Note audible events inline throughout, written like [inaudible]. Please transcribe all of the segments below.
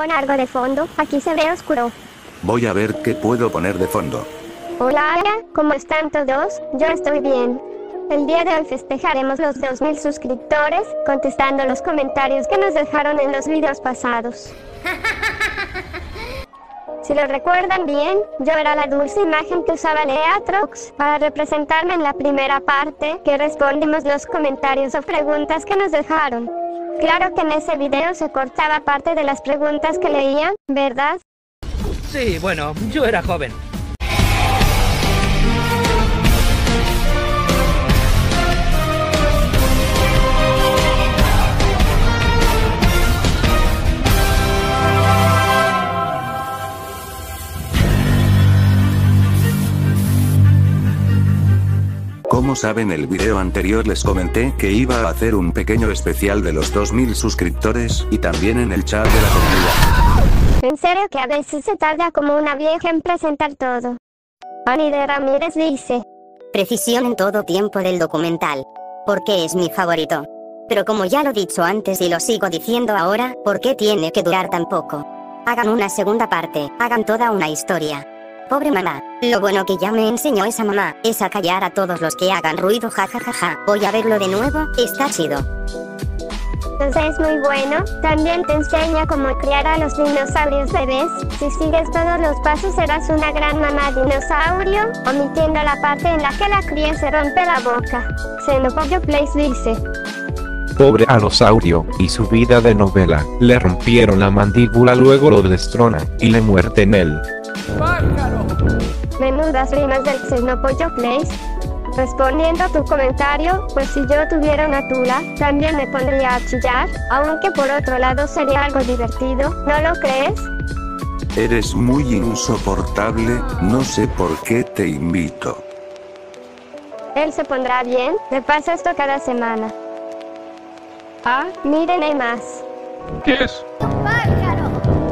Pon algo de fondo, aquí se ve oscuro. Voy a ver qué puedo poner de fondo. Hola, hola, ¿cómo están todos? Yo estoy bien. El día de hoy festejaremos los 2000 suscriptores, contestando los comentarios que nos dejaron en los videos pasados. [laughs] Si lo recuerdan bien, yo era la dulce imagen que usaba Leatrox para representarme en la primera parte, que respondimos los comentarios o preguntas que nos dejaron. Claro que en ese video se cortaba parte de las preguntas que leían, ¿verdad? Sí, bueno, yo era joven. Como saben el video anterior les comenté que iba a hacer un pequeño especial de los 2000 suscriptores y también en el chat de la comunidad. En serio que a veces se tarda como una vieja en presentar todo. Ani de Ramírez dice, Precisión en todo tiempo del documental. Porque es mi favorito. Pero como ya lo he dicho antes y lo sigo diciendo ahora, ¿por qué tiene que durar tan poco? Hagan una segunda parte, hagan toda una historia. Pobre mamá. Lo bueno que ya me enseñó esa mamá, es a callar a todos los que hagan ruido jajajaja. Voy a verlo de nuevo, está chido. entonces es muy bueno, también te enseña cómo criar a los dinosaurios bebés. Si sigues todos los pasos serás una gran mamá dinosaurio, omitiendo la parte en la que la cría se rompe la boca. Xenopollo Place dice, Pobre alosaurio, y su vida de novela, le rompieron la mandíbula luego lo destronan, y le muerden él. Menudas rimas del Xenopollo Place. Respondiendo a tu comentario, pues si yo tuviera una tula, también me pondría a chillar, aunque por otro lado sería algo divertido, ¿no lo crees? Eres muy insoportable, no sé por qué te invito. Él se pondrá bien, le pasa esto cada semana. Ah, miren hay más. ¿Qué es?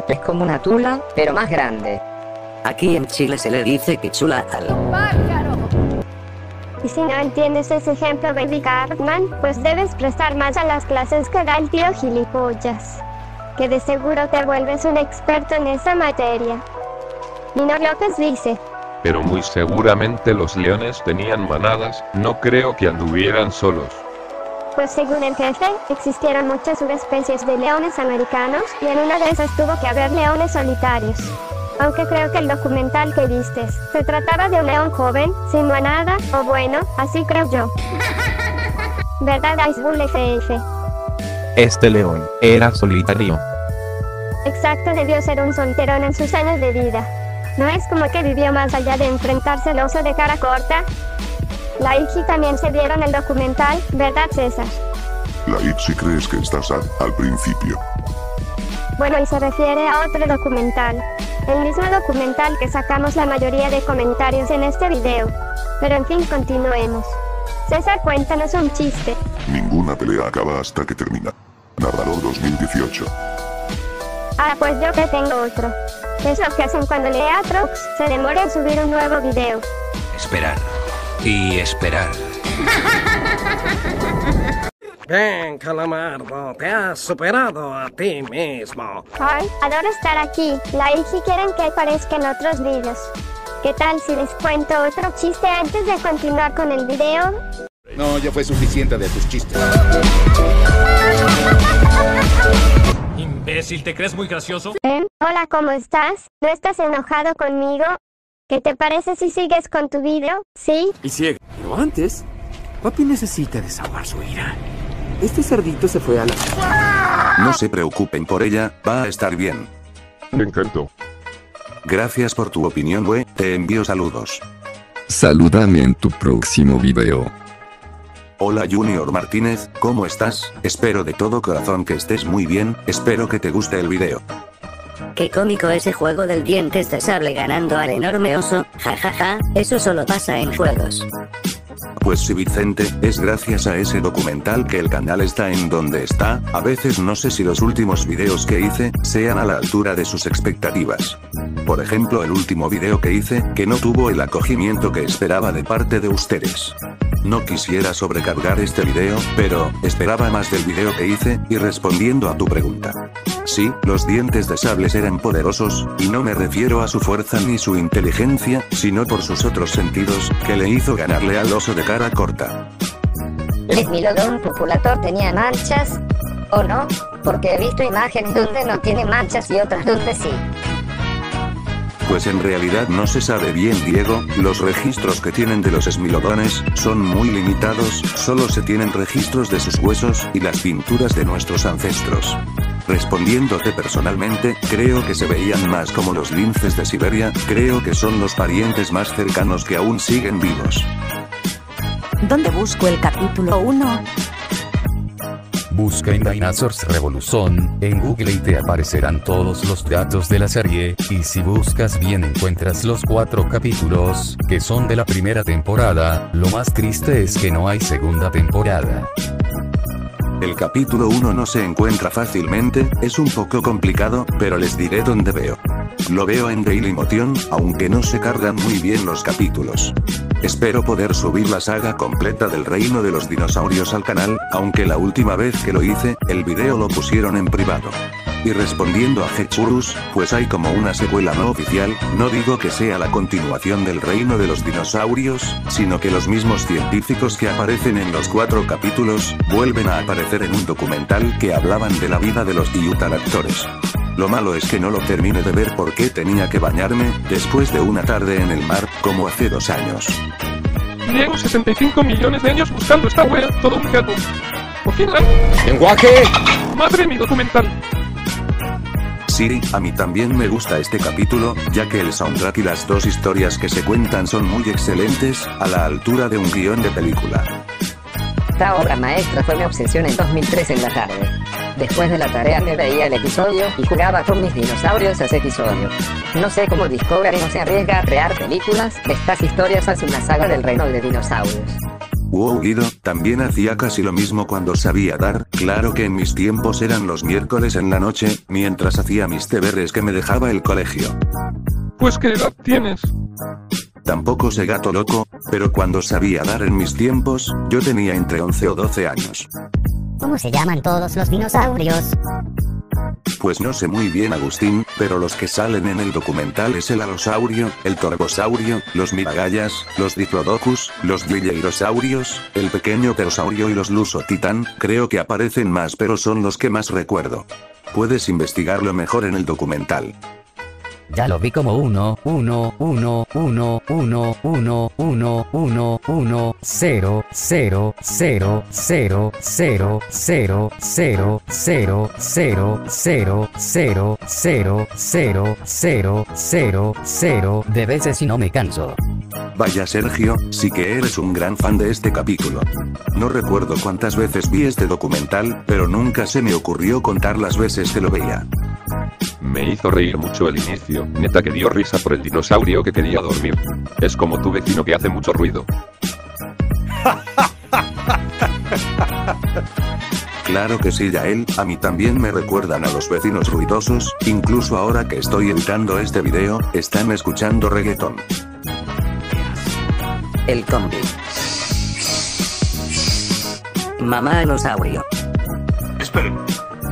Es como una tula, pero más grande. Aquí en Chile se le dice que chula al. Y si no entiendes ese ejemplo, Baby Cartman, pues debes prestar más a las clases que da el tío gilipollas. Que de seguro te vuelves un experto en esa materia. Nino López dice, Pero muy seguramente los leones tenían manadas, no creo que anduvieran solos. pues según el jefe, existieron muchas subespecies de leones americanos y en una de esas tuvo que haber leones solitarios. Aunque creo que el documental que vistes se trataba de un león joven, sin manada, o bueno, así creo yo. [laughs] ¿Verdad, Icebull FF? Este león era solitario. Exacto, debió ser un solterón en sus años de vida. No es como que vivió más allá de enfrentarse al oso de cara corta. La Iji también se vieron el documental, ¿verdad, César? La Ipsi crees que está sad al principio. Bueno, y se refiere a otro documental. El mismo documental que sacamos la mayoría de comentarios en este video. Pero en fin, continuemos. César, cuéntanos un chiste. Ninguna pelea acaba hasta que termina. Narrador 2018. Ah, pues yo que tengo otro. Es lo que hacen cuando Leatrox se demora en subir un nuevo video. Esperar. Y esperar. [laughs] Bien, Calamardo, te has superado a ti mismo. Ay, adoro estar aquí. La Iji quieren que aparezca en otros videos. ¿Qué tal si les cuento otro chiste antes de continuar con el video? No, ya fue suficiente de tus chistes. Imbécil, ¿te crees muy gracioso? ¿Eh? Hola, ¿cómo estás? ¿No estás enojado conmigo? ¿Qué te parece si sigues con tu video? ¿Sí? Y sigue. Pero antes, papi necesita desahogar su ira. Este cerdito se fue a la... No se preocupen por ella, va a estar bien. Me encantó. Gracias por tu opinión, güey, te envío saludos. Salúdame en tu próximo video. Hola Junior Martínez, ¿cómo estás? Espero de todo corazón que estés muy bien, espero que te guste el video. Qué cómico ese juego del dientes de sable ganando al enorme oso. Ja ja ja, eso solo pasa en juegos. Pues sí Vicente, es gracias a ese documental que el canal está en donde está, a veces no sé si los últimos videos que hice, sean a la altura de sus expectativas. Por ejemplo el último video que hice, que no tuvo el acogimiento que esperaba de parte de ustedes. No quisiera sobrecargar este video, pero, esperaba más del video que hice, y respondiendo a tu pregunta. Sí, los dientes de sables eran poderosos, y no me refiero a su fuerza ni su inteligencia, sino por sus otros sentidos, que le hizo ganarle al oso de cara corta. ¿El Smilodon populator tenía manchas? ¿O no? Porque he visto imágenes donde no tiene manchas y otras donde sí. Pues en realidad no se sabe bien Diego, los registros que tienen de los esmilodones, son muy limitados, solo se tienen registros de sus huesos, y las pinturas de nuestros ancestros. Respondiéndote personalmente, creo que se veían más como los linces de Siberia, creo que son los parientes más cercanos que aún siguen vivos. ¿Dónde busco el capítulo 1? Busca en Dinosaurs Revolution en Google y te aparecerán todos los datos de la serie, y si buscas bien encuentras los cuatro capítulos, que son de la primera temporada, lo más triste es que no hay segunda temporada. El capítulo 1 no se encuentra fácilmente, es un poco complicado, pero les diré dónde veo. Lo veo en Dailymotion, aunque no se cargan muy bien los capítulos. Espero poder subir la saga completa del reino de los dinosaurios al canal, aunque la última vez que lo hice, el video lo pusieron en privado. Y respondiendo a Hechurus, pues hay como una secuela no oficial, no digo que sea la continuación del reino de los dinosaurios, sino que los mismos científicos que aparecen en los cuatro capítulos, vuelven a aparecer en un documental que hablaban de la vida de los Diutaractores. Lo malo es que no lo terminé de ver porque tenía que bañarme, después de una tarde en el mar, como hace dos años. Llevo 65 millones de años buscando esta wea, todo un gato. Por fin la... ¡Lenguaje! Madre mi documental. Siri, a mí también me gusta este capítulo, ya que el soundtrack y las dos historias que se cuentan son muy excelentes, a la altura de un guion de película. Esta obra maestra fue mi obsesión en 2003 en la tarde. Después de la tarea me veía el episodio y jugaba con mis dinosaurios ese episodio. No sé cómo Discovery no se arriesga a crear películas, estas historias hacen una saga del reino de dinosaurios. Wow Guido, también hacía casi lo mismo cuando sabía dar, claro que en mis tiempos eran los miércoles en la noche, mientras hacía mis deberes que me dejaba el colegio. Pues qué edad tienes. Tampoco sé gato loco, pero cuando sabía dar en mis tiempos, yo tenía entre 11 o 12 años. ¿Cómo se llaman todos los dinosaurios? Pues no sé muy bien Agustín, pero los que salen en el documental es el alosaurio, el torbosaurio, los miragallas, los diplodocus, los villairosaurios, el pequeño pterosaurio y los lusotitán, creo que aparecen más pero son los que más recuerdo. Puedes investigarlo mejor en el documental. Ya lo vi como 1, 1, 1, 1, 1, 1, 1, 1, 1, 0, 0, 0, 0, 0, 0, 0, 0, 0, 0, 0, 0, 0, 0, 0, 0, de veces y no me canso. Vaya Sergio, sí que eres un gran fan de este capítulo. No recuerdo cuántas veces vi este documental, pero nunca se me ocurrió contar las veces que lo veía. Me hizo reír mucho el inicio, neta que dio risa por el dinosaurio que quería dormir. Es como tu vecino que hace mucho ruido. [laughs] Claro que sí, Yael, a mí también me recuerdan a los vecinos ruidosos, incluso ahora que estoy editando este video, están escuchando reggaeton. El combi. Mamá dinosaurio. Esperen,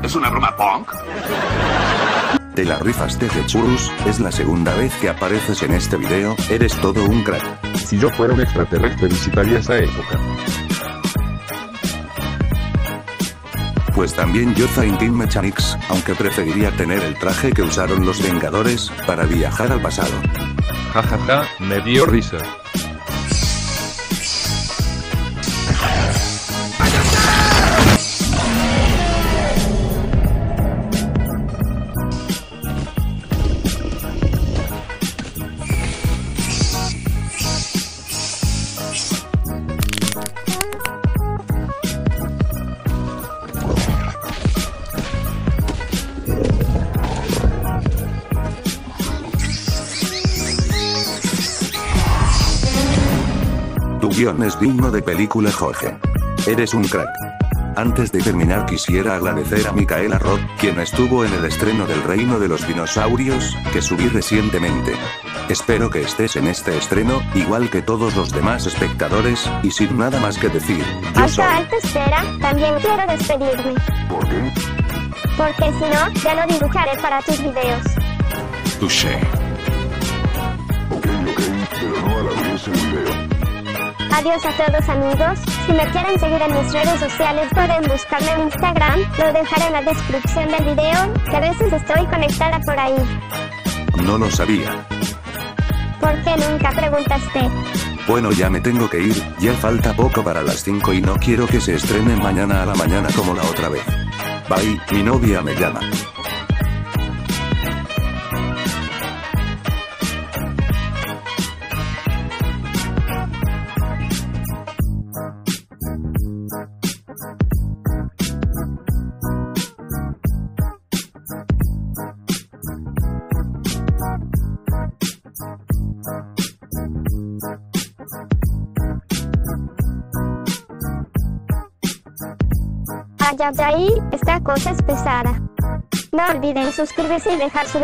¿es una broma punk? Te la rifas de Churus, es la segunda vez que apareces en este video, eres todo un crack. Si yo fuera un extraterrestre visitaría esa época. Pues también yo Zaintin Mechanix, aunque preferiría tener el traje que usaron los Vengadores, para viajar al pasado. Ja ja ja, me dio risa. Guion es digno de película Jorge. Eres un crack. Antes de terminar quisiera agradecer a Micaela Roth, quien estuvo en el estreno del Reino de los Dinosaurios, que subí recientemente. Espero que estés en este estreno, igual que todos los demás espectadores, y sin nada más que decir, yo soy... Alta, alta espera, también quiero despedirme. ¿Por qué? Porque si no, ya no dibujaré para tus videos. Touché. Ok, ok, pero no alargues el video. Adiós a todos amigos, si me quieren seguir en mis redes sociales pueden buscarme en Instagram, lo dejaré en la descripción del video, que a veces estoy conectada por ahí. No lo sabía. ¿Por qué nunca preguntaste? Bueno ya me tengo que ir, ya falta poco para las 5 y no quiero que se estrene mañana a la mañana como la otra vez. Bye, mi novia me llama. Ay, ay, ay, esta cosa es pesada. No olviden suscribirse y dejar su